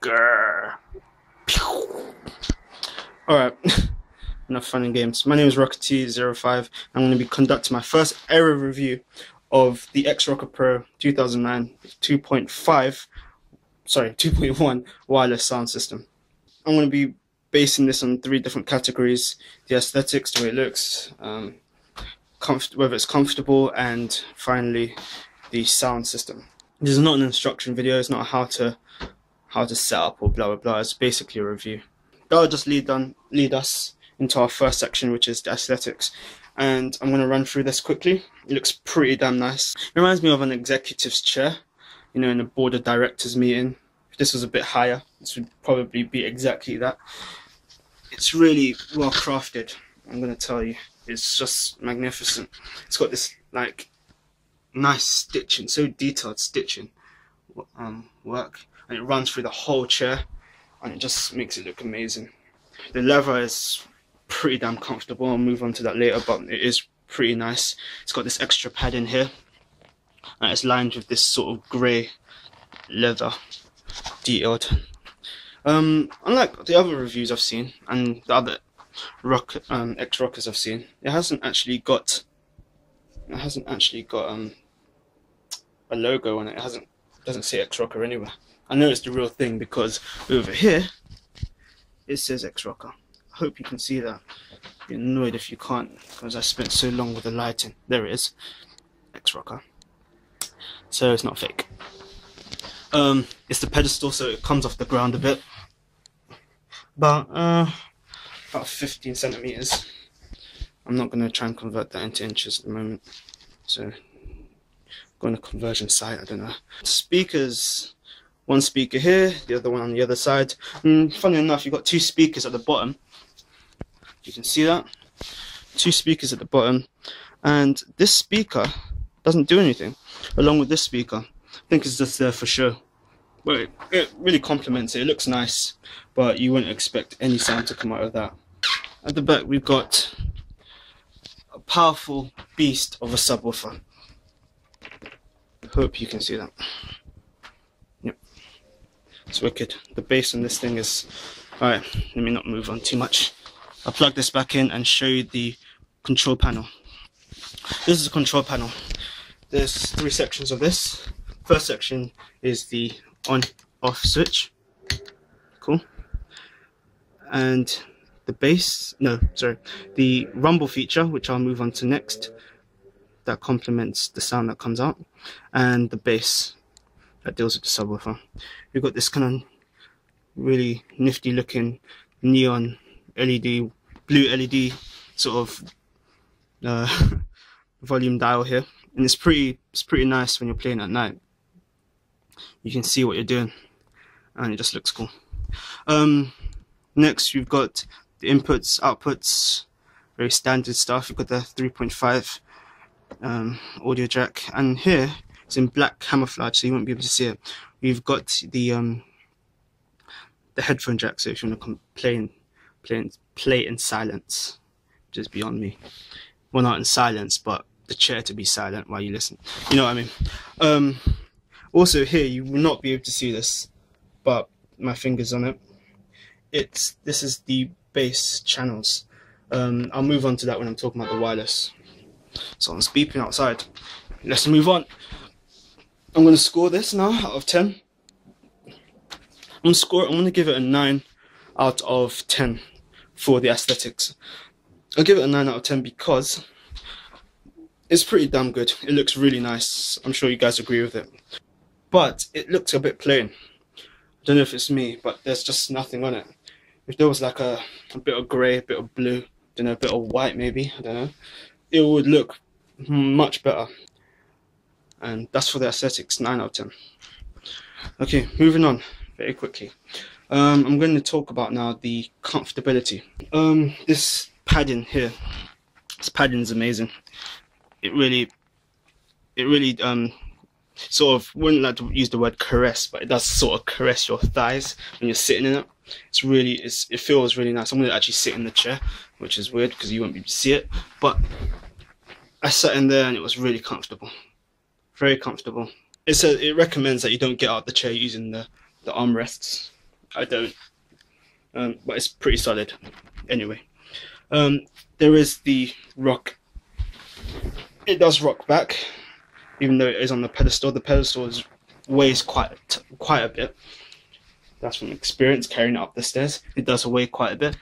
Grr. Alright, enough fun and games. My name is rocketi05. I'm going to be conducting my first error review of the X-Rocker Pro 2009 2.5, sorry, 2.1 wireless sound system. I'm going to be basing this on three different categories the aesthetics, the way it looks, um, whether it's comfortable, and finally the sound system. This is not an instruction video, it's not how to how to set up or blah blah blah, it's basically a review. That'll just lead on lead us into our first section which is the aesthetics. And I'm gonna run through this quickly. It looks pretty damn nice. It reminds me of an executive's chair, you know, in a board of directors meeting. If this was a bit higher, this would probably be exactly that. It's really well crafted, I'm gonna tell you. It's just magnificent. It's got this like nice stitching, so detailed stitching um, work, and it runs through the whole chair, and it just makes it look amazing. The leather is pretty damn comfortable. I'll move on to that later, but it is pretty nice. It's got this extra pad in here, and it's lined with this sort of grey leather detailed. Um, unlike the other reviews I've seen and the other rock um, X rockers I've seen, it hasn't actually got it hasn't actually got um a logo on it. It hasn't doesn't say X Rocker anywhere. I know it's the real thing because over here it says X Rocker. I hope you can see that. Be annoyed if you can't because I spent so long with the lighting. There it is, X Rocker. So it's not fake. Um, it's the pedestal, so it comes off the ground a bit, about uh, about 15 centimeters. I'm not going to try and convert that into inches at the moment. So, going to conversion site, I don't know. Speakers, one speaker here, the other one on the other side. And funny enough, you've got two speakers at the bottom. You can see that. Two speakers at the bottom. And this speaker doesn't do anything, along with this speaker. I think it's just there for sure. But it, it really complements it. It looks nice, but you wouldn't expect any sound to come out of that. At the back, we've got a powerful beast of a subwoofer. Hope you can see that. It's wicked. The bass on this thing is... Alright, let me not move on too much. I'll plug this back in and show you the control panel. This is the control panel. There's three sections of this. First section is the on off switch. Cool. And the bass, no, sorry, the rumble feature, which I'll move on to next, that complements the sound that comes out, and the bass that deals with the subwoofer. We've got this kind of really nifty looking neon LED, blue LED sort of uh, volume dial here, and it's pretty, it's pretty nice when you're playing at night. You can see what you're doing, and it just looks cool. Um, next, we've got the inputs, outputs, very standard stuff. You've got the 3.5 um, audio jack, and here it's in black camouflage, so you won't be able to see it. We've got the um, the headphone jack, so if you want to play in, play in, play in silence, just beyond me. Well, not in silence, but the chair to be silent while you listen. You know what I mean? Um, also, here you will not be able to see this, but my fingers on it. It's this is the bass channels. Um, I'll move on to that when I'm talking about the wireless. Someone's beeping outside. Let's move on. I'm going to score this now out of 10. I'm to score I'm to give it a 9 out of 10 for the aesthetics. I'll give it a 9 out of 10 because it's pretty damn good. It looks really nice. I'm sure you guys agree with it. But it looks a bit plain. I don't know if it's me, but there's just nothing on it if there was like a, a bit of grey, a bit of blue, then a bit of white maybe, I don't know, it would look much better. And that's for the aesthetics, 9 out of 10. Okay, moving on very quickly. Um, I'm going to talk about now the comfortability. Um, this padding here, this padding is amazing. It really, it really um, sort of wouldn't like to use the word caress, but it does sort of caress your thighs when you're sitting in it it's really it's, it feels really nice. I'm gonna actually sit in the chair, which is weird because you won't be able to see it. But I sat in there and it was really comfortable, very comfortable. It says it recommends that you don't get out of the chair using the the armrests. I don't. Um, but it's pretty solid. Anyway, um, there is the rock. It does rock back, even though it is on the pedestal. The pedestal is, weighs quite quite a bit. That's from experience carrying it up the stairs. It does weigh quite a bit,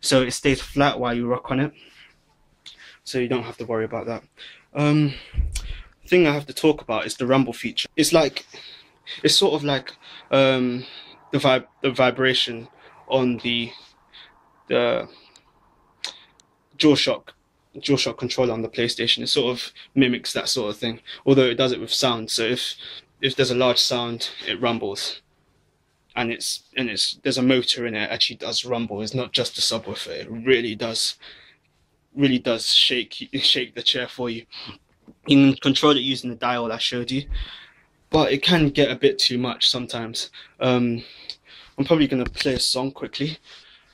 so it stays flat while you rock on it. So you don't have to worry about that. Um, thing I have to talk about is the rumble feature. It's like, it's sort of like um, the vib the vibration on the the DualShock DualShock controller on the PlayStation. It sort of mimics that sort of thing, although it does it with sound. So if if there's a large sound, it rumbles, and it's and it's there's a motor in it. it actually does rumble. It's not just a subwoofer. It really does, really does shake shake the chair for you. You can control it using the dial I showed you, but it can get a bit too much sometimes. Um, I'm probably gonna play a song quickly,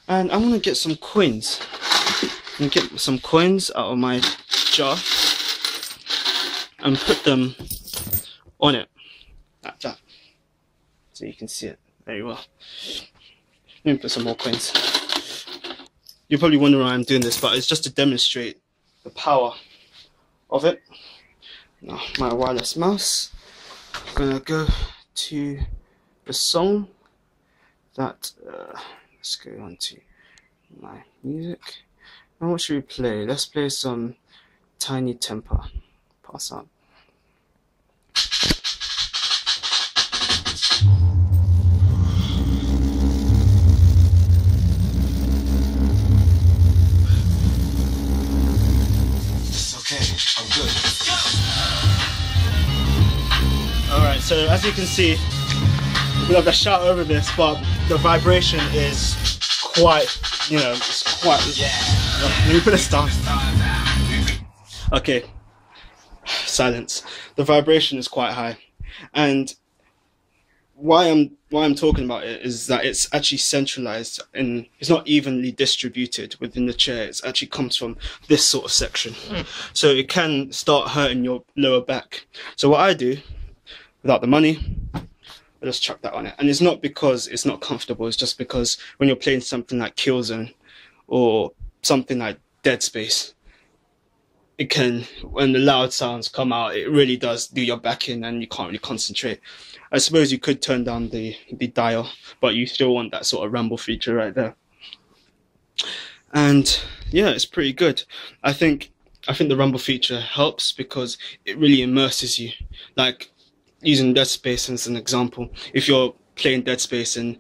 and I'm gonna get some coins. I'm get some coins out of my jar and put them on it like that, so you can see it very well. Let me put some more coins. You're probably wondering why I'm doing this, but it's just to demonstrate the power of it. Now, my wireless mouse. I'm gonna go to the song that uh, let's go on to my music and what should we play let's play some Tinie Tempah pass on Alright, so as you can see, we have to shout over this, but the vibration is quite, you know, it's quite. Yeah. Let me put a stop. Okay. Silence. The vibration is quite high, and why I'm why I'm talking about it is that it's actually centralized and it's not evenly distributed within the chair. It actually comes from this sort of section, mm. so it can start hurting your lower back. So what I do, without the money, I just chuck that on it. And it's not because it's not comfortable, it's just because when you're playing something like Killzone or something like Dead Space, it can, when the loud sounds come out, it really does do your back in and you can't really concentrate. I suppose you could turn down the, the dial, but you still want that sort of rumble feature right there. And yeah, it's pretty good. I think I think the rumble feature helps because it really immerses you. Like using Dead Space as an example, if you're playing Dead Space and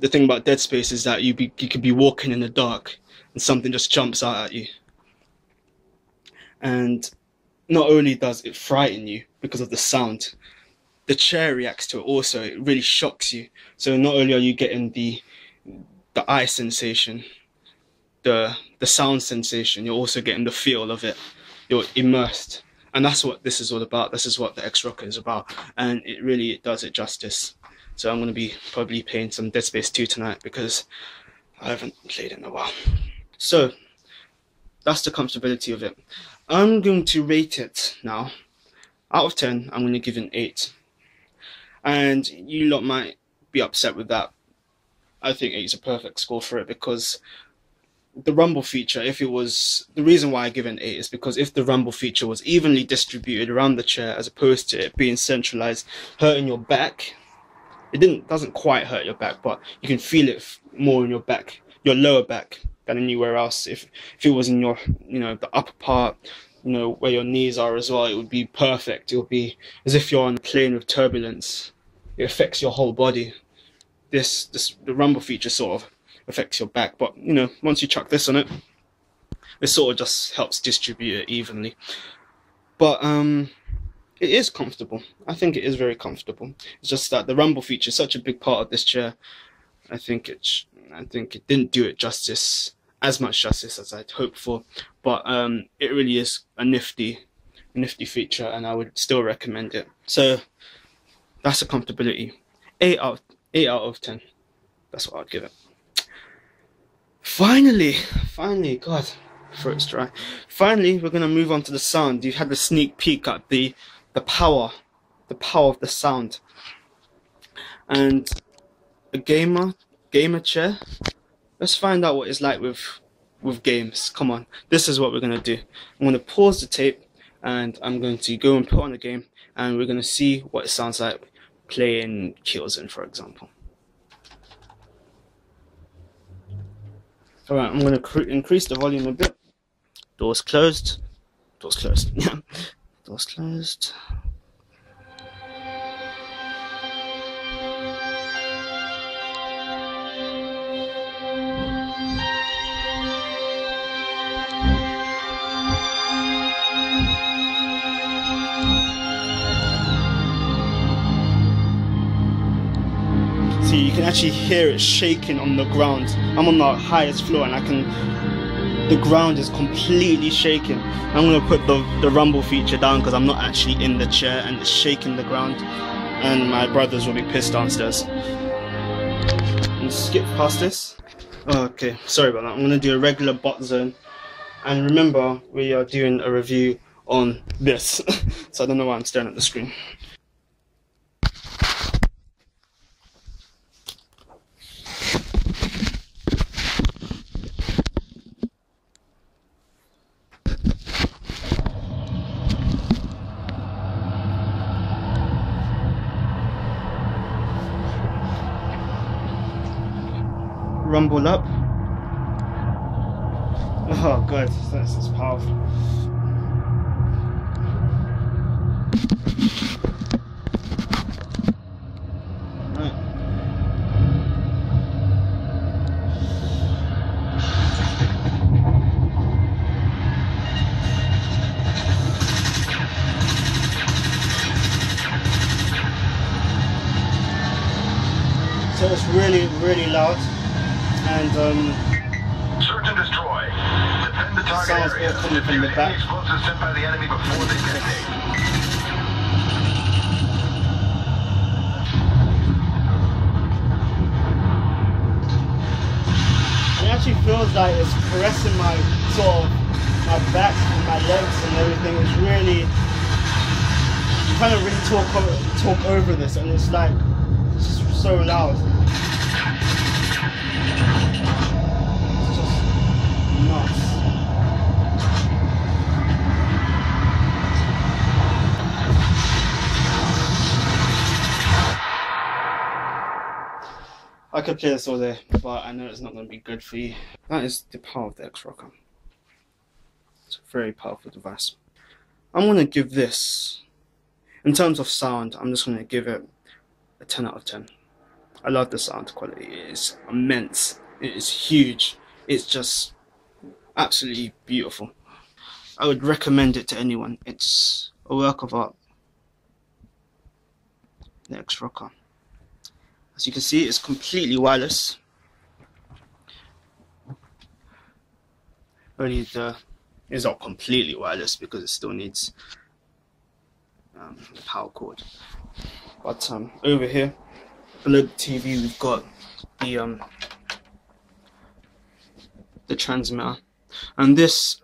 the thing about Dead Space is that you be, you could be walking in the dark and something just jumps out at you. And not only does it frighten you because of the sound, the chair reacts to it also. It really shocks you. So not only are you getting the the eye sensation, the the sound sensation, you're also getting the feel of it. You're immersed and that's what this is all about. This is what the X Rocker is about, and it really does it justice. So I'm going to be probably playing some Dead Space 2 tonight because I haven't played in a while. So that's the comfortability of it. I'm going to rate it now. Out of 10, I'm going to give an 8. And you lot might be upset with that. I think 8 is a perfect score for it because the rumble feature, if it was the reason why I give an eight is because if the rumble feature was evenly distributed around the chair as opposed to it being centralized, hurting your back, it didn't doesn't quite hurt your back, but you can feel it more in your back, your lower back than anywhere else. If if it was in your you know the upper part, you know where your knees are as well, it would be perfect. It would be as if you're on a plane with turbulence. It affects your whole body. This this the rumble feature sort of affects your back. But you know, once you chuck this on it, it sort of just helps distribute it evenly. But um, it is comfortable. I think it is very comfortable. It's just that the rumble feature is such a big part of this chair. I think it. I think it didn't do it justice as much justice as I'd hoped for. But um, it really is a nifty, nifty feature, and I would still recommend it. So that's a comfortability. Eight out, eight out of ten. That's what I'd give it. Finally, finally, God, throat's dry. Finally, we're gonna move on to the sound. You had the sneak peek at the the power, the power of the sound, and a gamer gamer chair. Let's find out what it's like with with games. Come on, this is what we're gonna do. I'm gonna pause the tape and I'm going to go and put on a game and we're gonna see what it sounds like playing Killzone, for example. Alright, I'm going to increase the volume a bit. Doors closed. Doors closed. Yeah. Doors closed. Can actually hear it shaking on the ground. I'm on the highest floor and I can the ground is completely shaking. I'm gonna put the, the rumble feature down because I'm not actually in the chair and it's shaking the ground. And my brothers will be pissed downstairs. And skip past this. Okay sorry about that. I'm gonna do a regular bot zone. And remember we are doing a review on this. So I don't know why I'm staring at the screen rumble up. Oh god, this is powerful. So it's really, really loud. And um, and destroy. Defend the target area. coming from the. Explosives sent by the enemy before they detonate. It actually feels like it's caressing my sort of my back and my legs and everything. It's really you kind of really talk talk over this, and it's like it's just so loud. I could play this all day, but I know it's not going to be good for you. That is the power of the X-Rocker. It's a very powerful device. I'm going to give this, in terms of sound, I'm just going to give it a 10 out of 10. I love the sound quality. It is immense. It is huge. It's just absolutely beautiful. I would recommend it to anyone. It's a work of art. The X-Rocker. As you can see, it's completely wireless. Only the is not completely wireless because it still needs um, a power cord. But um, over here, below the TV, we've got the um, the transmitter, and this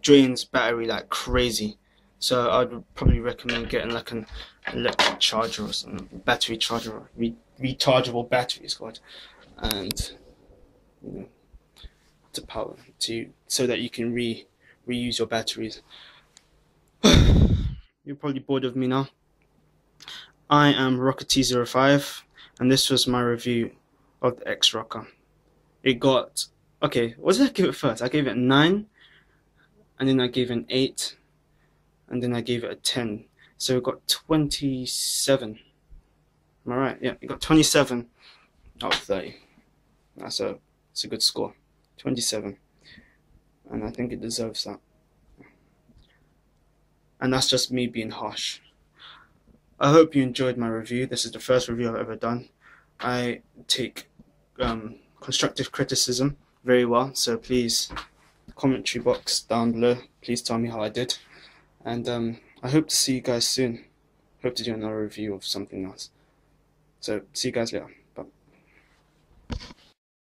drains battery like crazy. So I'd probably recommend getting like an electric charger or some battery charger, rechargeable batteries called, and you know, to power to so that you can re reuse your batteries. You're probably bored of me now. I am Rocket05 and this was my review of the X Rocker. It got okay, what did I give it first? I gave it a nine and then I gave it an eight and then I gave it a 10. So it got 27. Am I right? Yeah, you got 27 out of 30. That's a, that's a good score. 27. And I think it deserves that. And that's just me being harsh. I hope you enjoyed my review. This is the first review I've ever done. I take um, constructive criticism very well, so please, commentary box down below, please tell me how I did and um, I hope to see you guys soon. Hope to do another review of something else. So see you guys later. Bye.